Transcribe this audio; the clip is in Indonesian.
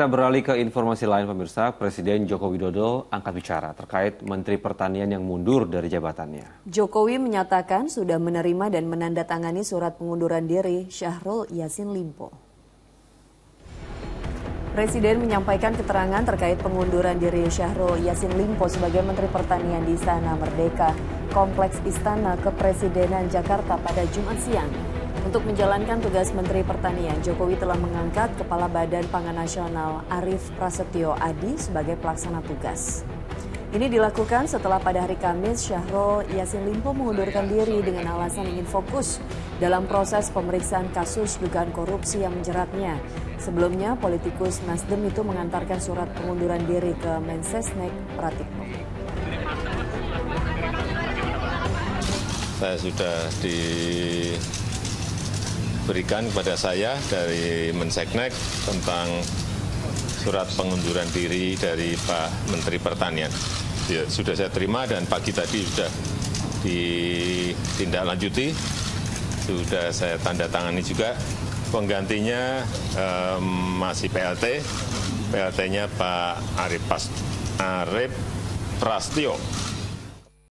Kita beralih ke informasi lain pemirsa, Presiden Joko Widodo angkat bicara terkait Menteri Pertanian yang mundur dari jabatannya. Jokowi menyatakan sudah menerima dan menandatangani surat pengunduran diri Syahrul Yasin Limpo. Presiden menyampaikan keterangan terkait pengunduran diri Syahrul Yasin Limpo sebagai Menteri Pertanian di Istana Merdeka, Kompleks Istana Kepresidenan Jakarta pada Jumat siang. Untuk menjalankan tugas Menteri Pertanian, Jokowi telah mengangkat Kepala Badan Pangan Nasional Arief Prasetyo Adi sebagai pelaksana tugas. Ini dilakukan setelah pada hari Kamis Syahrul Yasin Limpo mengundurkan diri dengan alasan ingin fokus dalam proses pemeriksaan kasus dugaan korupsi yang menjeratnya. Sebelumnya, politikus Nasdem itu mengantarkan surat pengunduran diri ke Mensesnek Pratikno. Saya sudah di diberikan kepada saya dari Menseknek tentang surat pengunduran diri dari Pak Menteri Pertanian. Ya, sudah saya terima dan pagi tadi sudah ditindaklanjuti, sudah saya tanda tangani juga. Penggantinya eh, masih PLT, PLT-nya Pak Arif, Pas, Arif Prastio.